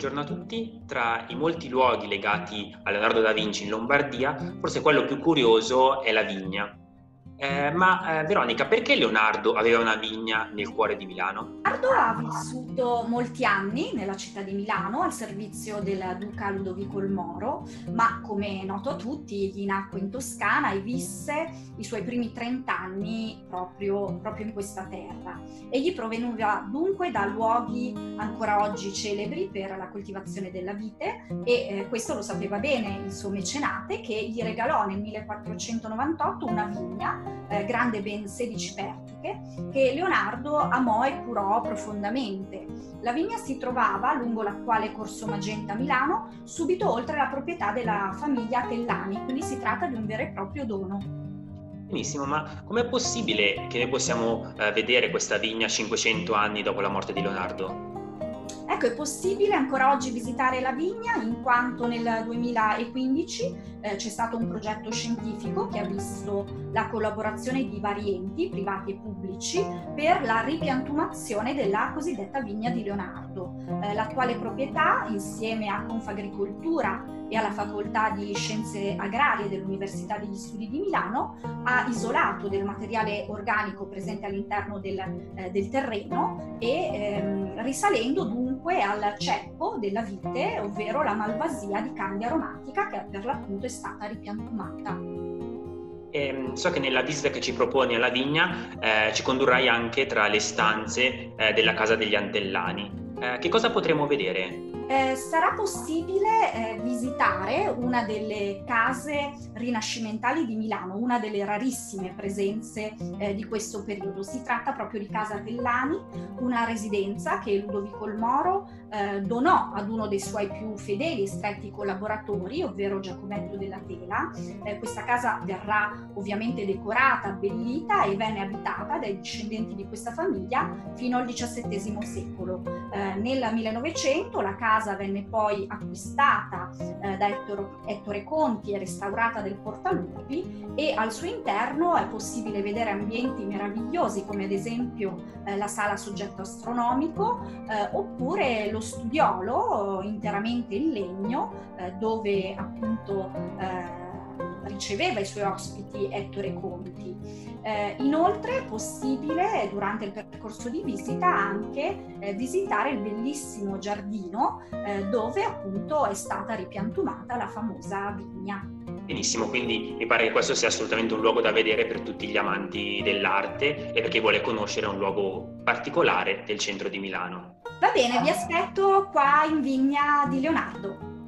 buongiorno a tutti. Tra i molti luoghi legati a Leonardo da Vinci in Lombardia, forse quello più curioso è la vigna. Eh, ma eh, Veronica, perché Leonardo aveva una vigna nel cuore di Milano? Leonardo ha vissuto molti anni nella città di Milano al servizio del duca Ludovico il Moro, ma come è noto a tutti, egli nacque in Toscana e visse i suoi primi 30 anni proprio, proprio in questa terra. Egli proveniva dunque da luoghi ancora oggi celebri per la coltivazione della vite e eh, questo lo sapeva bene il suo mecenate che gli regalò nel 1498 una vigna grande ben 16 pertiche, che Leonardo amò e curò profondamente. La vigna si trovava lungo l'attuale Corso Magenta a Milano, subito oltre la proprietà della famiglia Tellani, quindi si tratta di un vero e proprio dono. Benissimo, ma com'è possibile che noi possiamo eh, vedere questa vigna 500 anni dopo la morte di Leonardo? Ecco, è possibile ancora oggi visitare la vigna in quanto nel 2015 eh, c'è stato un progetto scientifico che ha visto la collaborazione di vari enti, privati e pubblici, per la ripiantumazione della cosiddetta vigna di Leonardo. Eh, l'attuale proprietà, insieme a Confagricoltura e alla Facoltà di Scienze Agrarie dell'Università degli Studi di Milano, ha isolato del materiale organico presente all'interno del, eh, del terreno e ehm, risalendo dunque al ceppo della vite, ovvero la malvasia di candia aromatica che per l'appunto è stata ripiantumata. Eh, so che nella visita che ci proponi alla vigna eh, ci condurrai anche tra le stanze eh, della casa degli Antellani. Eh, che cosa potremo vedere? Eh, sarà possibile eh, visitare una delle case rinascimentali di Milano, una delle rarissime presenze eh, di questo periodo. Si tratta proprio di Casa Tellani, una residenza che Ludovico il Moro eh, donò ad uno dei suoi più fedeli e stretti collaboratori, ovvero Giacometto della Tela. Eh, questa casa verrà ovviamente decorata, abbellita e venne abitata dai discendenti di questa famiglia fino al XVII secolo. Eh, nel 1900 la casa casa venne poi acquistata eh, da Ettore, Ettore Conti e restaurata del Portalupi e al suo interno è possibile vedere ambienti meravigliosi come ad esempio eh, la sala soggetto astronomico eh, oppure lo studiolo interamente in legno eh, dove appunto eh, riceveva i suoi ospiti Ettore Conti. Eh, inoltre è possibile durante il percorso di visita anche eh, visitare il bellissimo giardino eh, dove appunto è stata ripiantumata la famosa vigna. Benissimo, quindi mi pare che questo sia assolutamente un luogo da vedere per tutti gli amanti dell'arte e per chi vuole conoscere un luogo particolare del centro di Milano. Va bene, vi aspetto qua in Vigna di Leonardo.